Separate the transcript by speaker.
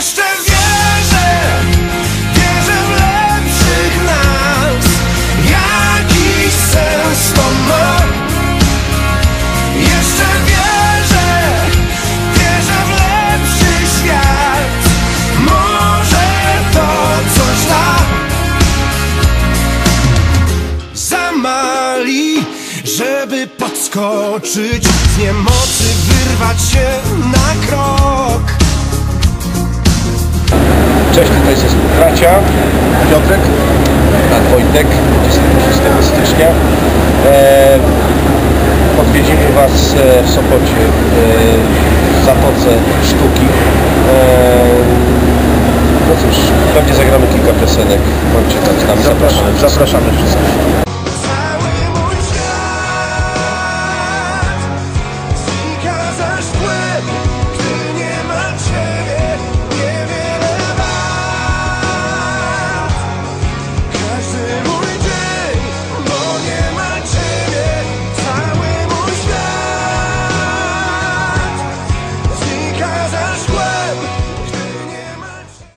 Speaker 1: Jeszcze wierzę, wierzę w lepszych nas. Jakiś sens to ma Jeszcze wierzę, wierzę w lepszy świat. Może to coś da. Zamali, żeby podskoczyć Z niemocy wyrwać się
Speaker 2: Cześć, tutaj ze bracia Piotrek, brat Wojtek, 26 stycznia. E, odwiedzimy Was e, w Sopocie e, w Zatoce Sztuki. E, no cóż, pewnie zagramy kilka piosenek. Bądźcie tam z nami. Zapraszamy, zapraszamy wszystkich.